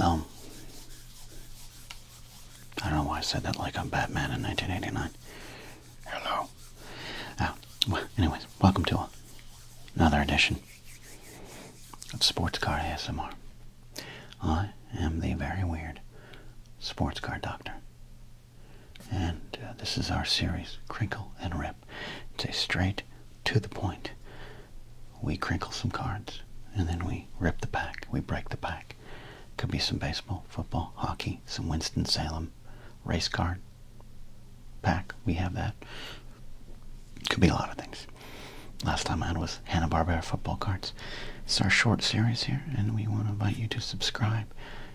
Hello. I don't know why I said that like I'm Batman in 1989. Hello. Ah, well, anyways, welcome to another edition of Sports Card ASMR. I am the very weird sports card doctor. And uh, this is our series, Crinkle and Rip. It's a straight to the point. We crinkle some cards, and then we rip the pack. We break the pack. Could be some baseball, football, hockey, some Winston-Salem race card pack. We have that. Could be a lot of things. Last time I had was Hanna-Barbera football cards. It's our short series here, and we want to invite you to subscribe.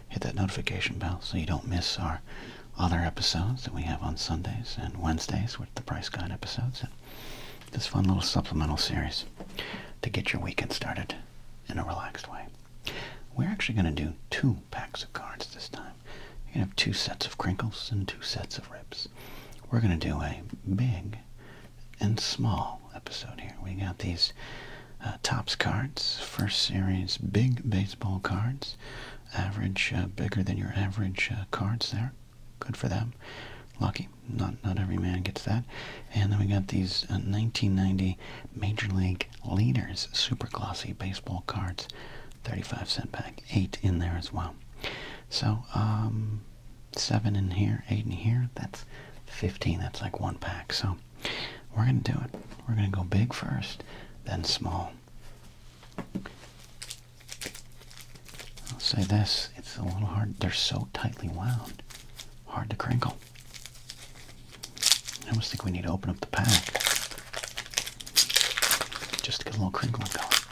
Hit that notification bell so you don't miss our other episodes that we have on Sundays and Wednesdays with the price guide episodes. And this fun little supplemental series to get your weekend started in a relaxed way. We're actually going to do two packs of cards this time. You're going to have two sets of crinkles and two sets of rips. We're going to do a big and small episode here. We got these uh, Topps cards, first series big baseball cards, average, uh, bigger than your average uh, cards there. Good for them. Lucky. Not not every man gets that. And then we got these 1990 Major League Leaders super glossy baseball cards. 35 cent pack. Eight in there as well. So, um, seven in here, eight in here. That's 15. That's like one pack. So, we're going to do it. We're going to go big first, then small. I'll say this, it's a little hard. They're so tightly wound. Hard to crinkle. I almost think we need to open up the pack. Just to get a little crinkling going.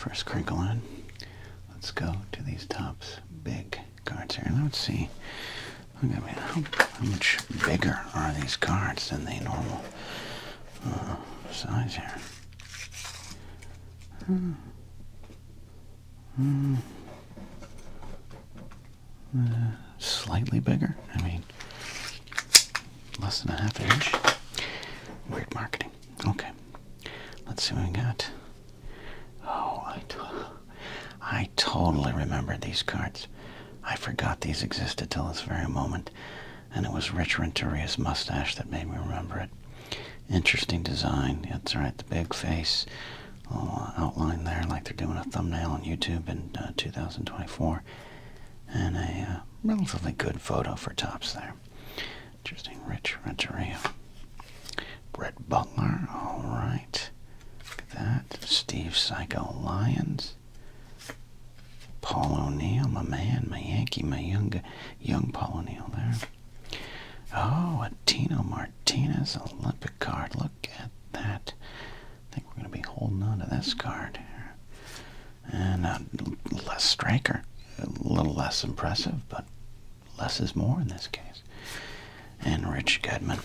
First crinkle in. Let's go to these Topps big cards here. Let's see. Look at me. How, how much bigger are these cards than the normal uh, size here? Hmm. Hmm. Uh, slightly bigger. I mean, less than a half an inch. Weird marketing. Okay. Let's see what we got. I, totally remember these cards. I forgot these existed till this very moment, and it was Rich Renteria's mustache that made me remember it. Interesting design. That's right, the big face. Little outline there, like they're doing a thumbnail on YouTube in uh, 2024. And a uh, relatively good photo for Topps there. Interesting, Rich Renteria. Brett Butler, all right. That. Steve Psycho Lyons. Paul O'Neill, my man, my Yankee, my young, young Paul O'Neill there. Oh, a Tino Martinez Olympic card. Look at that. I think we're going to be holding on to this card. And uh, Les Straker. A little less impressive, but less is more in this case. And Rich Gedman.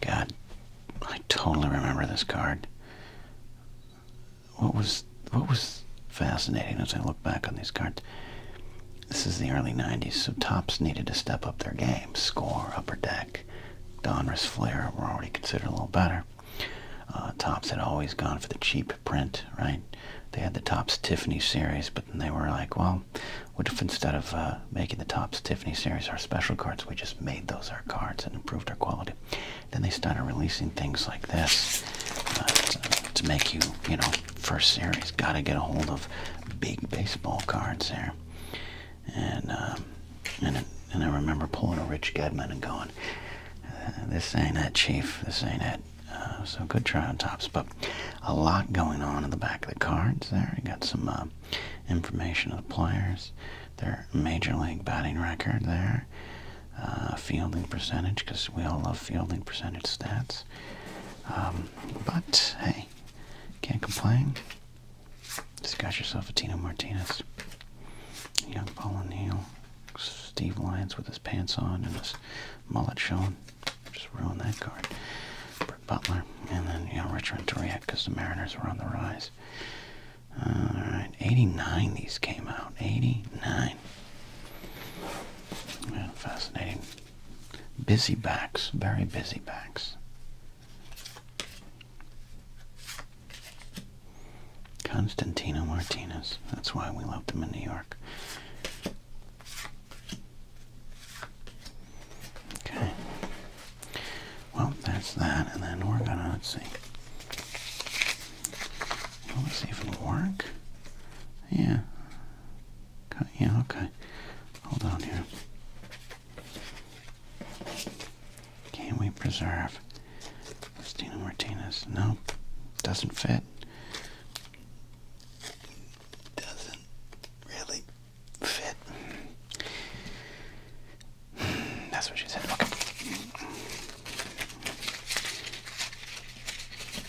God, I totally remember this card. What was what was fascinating as I look back on these cards? This is the early 90s, so Topps needed to step up their game. Score, Upper Deck, Donruss, Flair were already considered a little better. Uh, Topps had always gone for the cheap print, right? They had the Topps Tiffany series, but then they were like, well, what if instead of uh, making the Topps Tiffany series our special cards, we just made those our cards and improved our quality? Then they started releasing things like this uh, to, make you, you know, first series. Got to get a hold of big baseball cards there. And um, and and I remember pulling a Rich Gedman and going, uh, "This ain't it, Chief. This ain't it." Uh, so good try on Topps, but a lot going on in the back of the cards there. You got some uh, information of the players, their major league batting record there, uh, fielding percentage, because we all love fielding percentage stats. Um, but hey, can't complain. Just got yourself a Tino Martinez, young Paul O'Neill, Steve Lyons with his pants on and his mullet showing. Just ruined that card. Brett Butler, and then, you know, Richard Renteria because the Mariners were on the rise. Alright, 89 these came out. 89. Yeah, fascinating. Busy backs, very busy backs. Constantino Martinez. That's why we loved him in New York. Okay. Well, that's that, and then we're gonna, let's see. Let's see if it'll work. Yeah. Yeah, okay. Hold on here. Can we preserve Christina Martinez? No, doesn't fit. Doesn't really fit. That's what she said. Okay.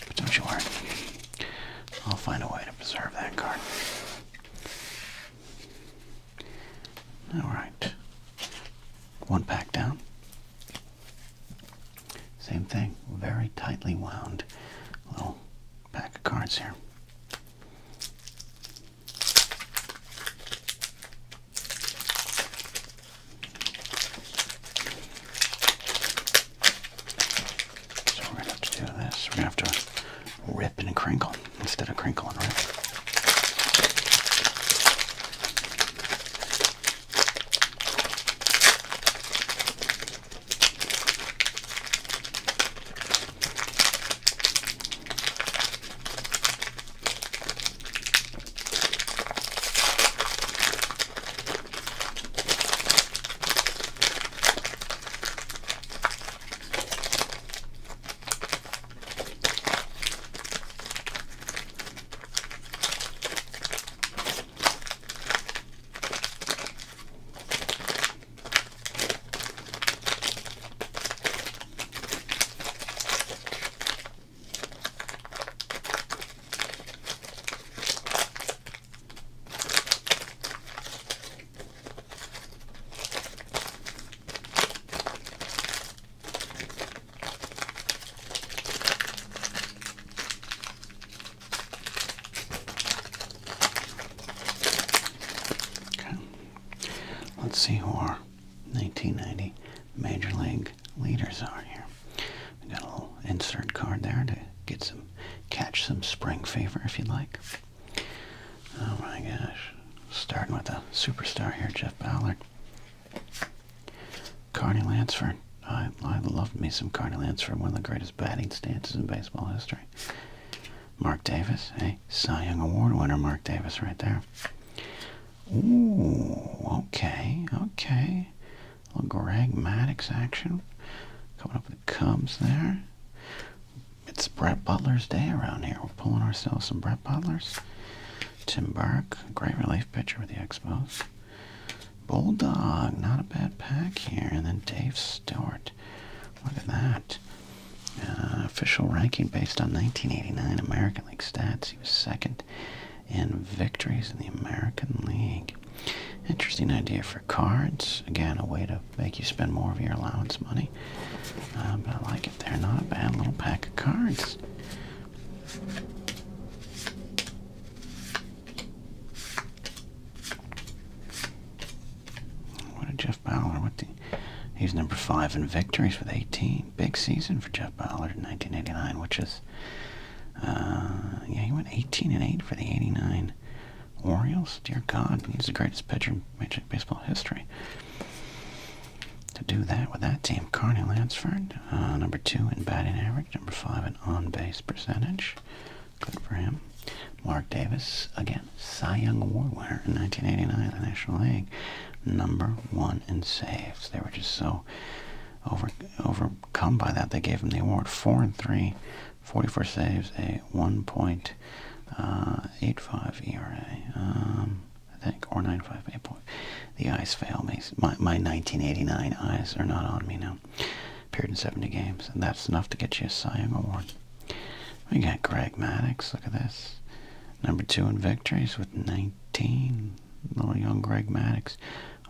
But don't you worry. I'll find a way to preserve that card. Alright. One pack down. Same thing. Very tightly wound little pack of cards here. So we're going to have to do this. We're going to have to rip and crinkle instead of crinkle and rip. Okay. Let's see who our 1990 Major League leaders are here. We got a little insert card there to get some, catch some spring fever if you'd like. Oh my gosh. Starting with a superstar here, Jeff Ballard. Carney Lansford. I, I love me some Carney Lansford, one of the greatest batting stances in baseball history. Mark Davis, hey, Cy Young Award winner Mark Davis right there. Ooh, okay, okay. A little Greg Maddux action. Coming up with the Cubs there. It's Brett Butler's day around here. We're pulling ourselves some Brett Butlers. Tim Burke, great relief pitcher with the Expos. Bulldog, not a bad pack here. And then Dave Stewart. Look at that. Uh, official ranking based on 1989 American League stats. He was second in victories in the American League. Interesting idea for cards. Again, a way to make you spend more of your allowance money. Uh, but I like it. They're not a bad little pack of cards. What a Jeff Ballard. What the, he's number five in victories with 18. Big season for Jeff Ballard in 1989, which is, uh, yeah, he went 18 and 8 for the 89 Orioles. Dear God, he's the greatest pitcher in Major League Baseball history. to do that with that team. Carney Lansford, uh, number two in batting average, number five in on-base percentage. Good for him. Mark Davis, again, Cy Young Award winner in 1989 in the National League, number one in saves. They were just so over overcome by that. They gave him the award. Four and three, 44 saves, a 1.85 ERA. Um, I think, or 9.5 point. The eyes fail me. My, my 1989 eyes are not on me now. Appeared in 70 games, and that's enough to get you a Cy Young Award. We got Greg Maddux. Look at this. Number two in victories with 19. Little young Greg Maddux.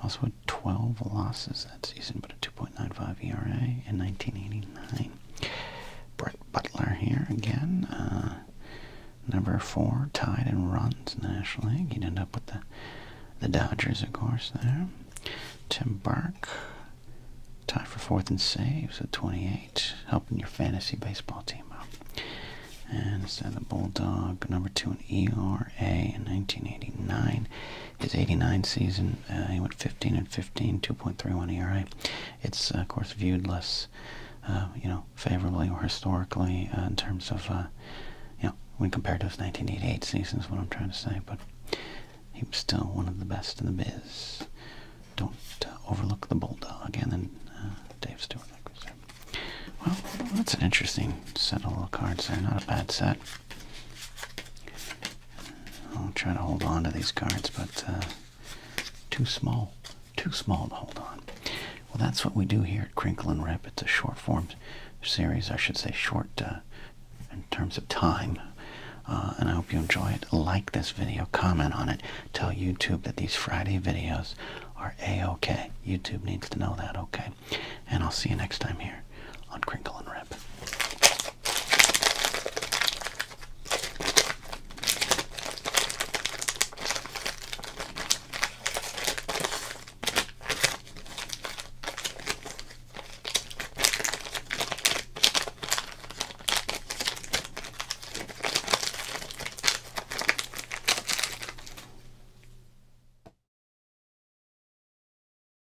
Also had 12 losses that season, but a 2.95 ERA in 1989. Brett Butler here again. Uh, number four, tied in runs in the National League. He'd end up with the, the Dodgers, of course, there. Tim Burke, tied for fourth in saves at 28, helping your fantasy baseball team out. And instead the Bulldog, number two in ERA in 1989. His 89 season, uh, he went 15 and 15, 2.31 ERA. It's, uh, of course, viewed less, uh, you know, favorably or historically uh, in terms of, uh, when compared to his 1988 season is what I'm trying to say. But he was still one of the best in the biz. Don't uh, overlook the Bulldog and then Dave Stewart, like we said. Well, that's an interesting set of little cards there. Not a bad set. I'll try to hold on to these cards, but uh, too small. Too small to hold on. Well, that's what we do here at Crinkle and Rip. It's a short form series, I should say short uh, in terms of time. Uh, and I hope you enjoy it. Like this video, comment on it, tell YouTube that these Friday videos are A-OK. YouTube needs to know that, okay? And I'll see you next time here on Crinkle